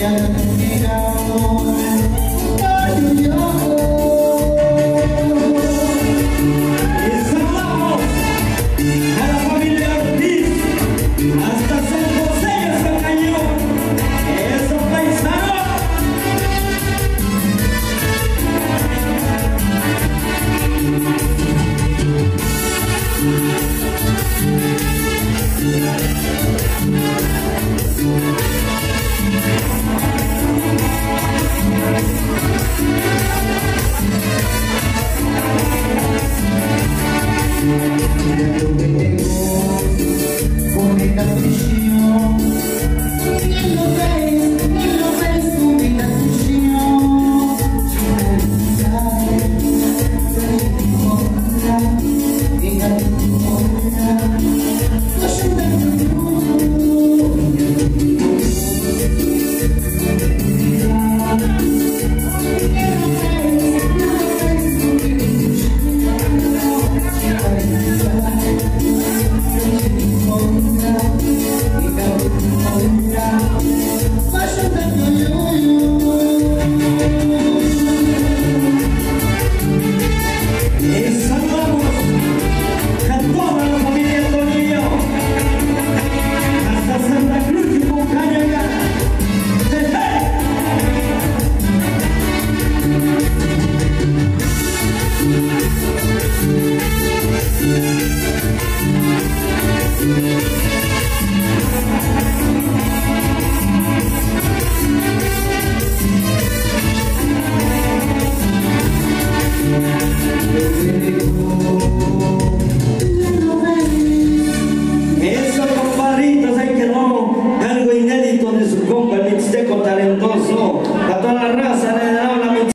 Yeah. Y